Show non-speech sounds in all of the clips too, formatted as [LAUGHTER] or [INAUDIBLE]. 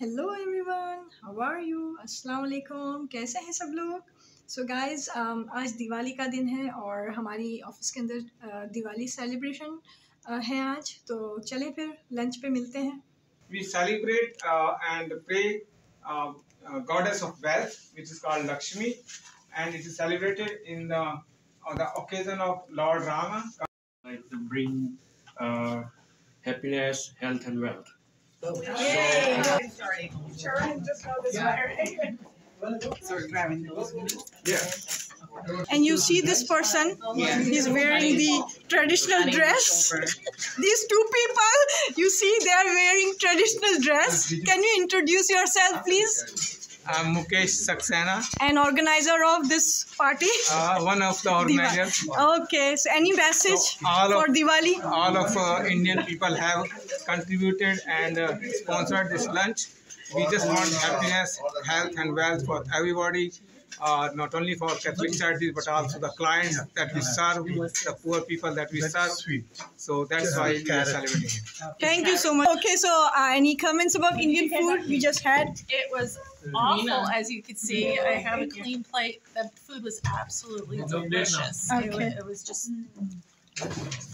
Hello everyone how are you अस्सलाम वालेकुम कैसे हैं सब लोग? सो so गाइस um, आज दिवाली का दिन है और हमारी ऑफ़िस के अंदर uh, दिवाली सेलिब्रेशन uh, है आज। तो चलें फिर लंच पे मिलते हैं। We celebrate and pray goddess of wealth which is called Lakshmi and it is celebrated in the the occasion of lord Rama like to bring happiness health and wealth of Lord Rama. like to bring happiness, health, and wealth. Yes. and you see this person he's wearing the traditional dress [LAUGHS] these two people you see they are wearing traditional dress can you introduce yourself please I'm Mukesh Saxena, an organizer of this party uh, one of the organizers. okay so any message So, all for of- diwali All of uh, Indian people have contributed and uh, sponsored this lunch. We just want happiness, health, and wealth for everybody. Uh, not only for Catholic charities but also the clients that we serve, the poor people that we serve. So that's why we are celebrating. it. Thank you so much. Okay, so uh, any comments about Indian food we just had? It was awful, as you could see. I have a clean plate. The food was absolutely delicious. It, was, it was just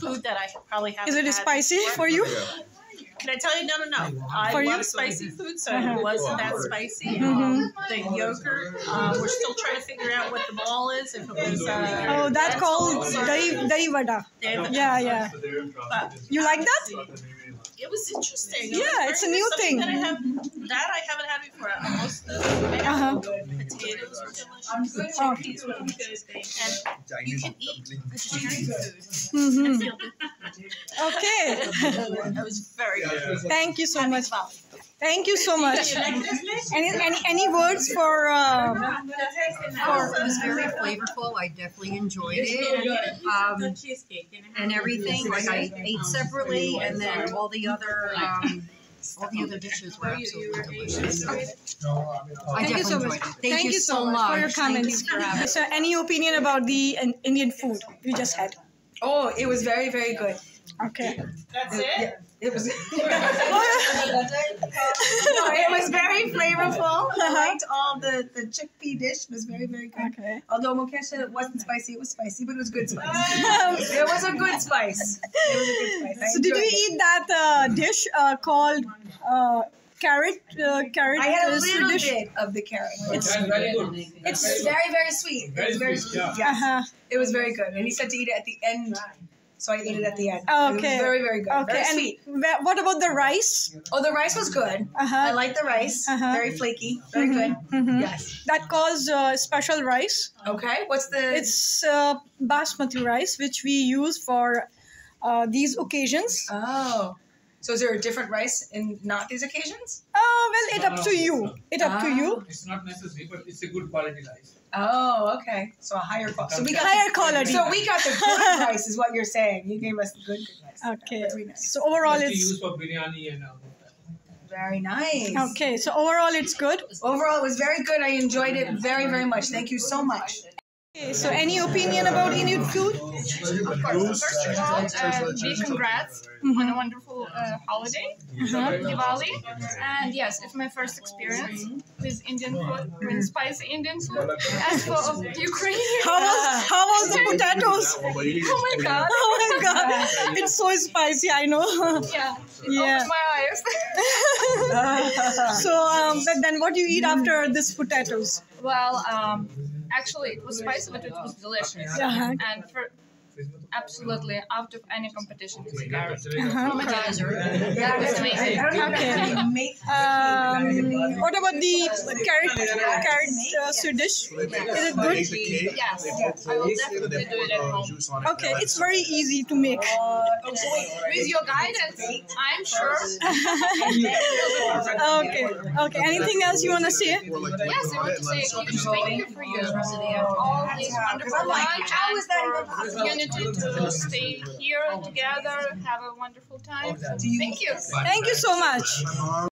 food that I probably haven't Is it had spicy before. for you? Can I tell you? No, no, no. I For you? love spicy food, so Uh-huh. it wasn't that spicy. Mhm. Um, the yogurt, uh, we're still trying to figure out what the ball is. If it was. Uh, Oh, that's called lentil or- dahi, dahi vada. Yeah, yeah. But You like that? it was interesting. It Yeah, was it's a new thing. That I, have, that I haven't had before. Most of the Uh-huh. Potatoes were delicious. Oh. Chickpeas were good. And you can eat vegetarian food hmm and feel good. Okay. It was very good. Thank you so much. Thank you so much. Any any, any words for uh, It was very flavorful. I definitely enjoyed it. Um, and everything, like I ate separately, and then all the other, um, all the other dishes were absolutely delicious. I Thank you so much. enjoyed. Thank, you so much for your comments. you So, any opinion about the uh, Indian food we just had? Oh, it was very, very good. Okay. That's it? It was. no, [LAUGHS] it was very flavorful. [LAUGHS] I liked all the the chickpea dish. was very, very good. Okay. Although Mukesh said it wasn't spicy, it was spicy, but it was good spice. [LAUGHS] it was a good spice. It was a good spice. I So, did you it. eat that uh, dish uh, called uh, carrot uh, carrot I had a uh, little dish? bit of the carrot. It's very good. it's very, very sweet. It was very sweet. Yes. Uh-huh. It was very good. And he said to eat it at the end. So I ate it at the end. It Okay. was very, very good. Okay. Very And sweet. what about the rice? Oh, the rice was good. Uh-huh. I like the rice. Uh-huh. Very flaky. Very good. Mhm. Yes. That calls uh, special rice. Okay. What's the? It's uh, basmati rice, which we use for uh, these occasions. Oh. So is there a different rice in not these occasions? Oh it oh, up to you. It up to you. It's not necessary, but it's a good quality rice. Oh, okay. So a higher quality. So we got Higher quality. So we got the good [LAUGHS] rice, is what you're saying. You gave us the good, good rice. Okay. Very nice. So overall, Just it's use for biryani and all. Very nice. okay. So overall, it's good. Overall, it was very good. I enjoyed it very, very much. Thank you so much. Okay, so any opinion about Indian food? Of course. First of all, uh, big congrats on a wonderful uh, holiday, Diwali. And yes, it's my first experience with Indian food, with spicy Indian food. As for Ukrainian, [LAUGHS] How was how was the potatoes? [LAUGHS] oh my god, [LAUGHS] Oh my god, it's so spicy. I know. yeah, it Yeah. opened my eyes. so um, but then what do you eat after this potatoes? well, um, actually, it was spicy, it was delicious. Uh-huh. And for absolutely out of any competition with carrot. Uh-huh. Oh that was amazing. Okay. Um, what about the carrot carrot uh, sweet dish? Is it good? Yes, I will definitely do it at home. Okay, it's very easy to make. With your guidance, I'm sure. Okay, okay. Anything else you wanna say? Yes, I want to say a huge thank you for you. All these wonderful lunch How is that even and opportunity to stay here together, have a wonderful time. Thank you. Thank you so much.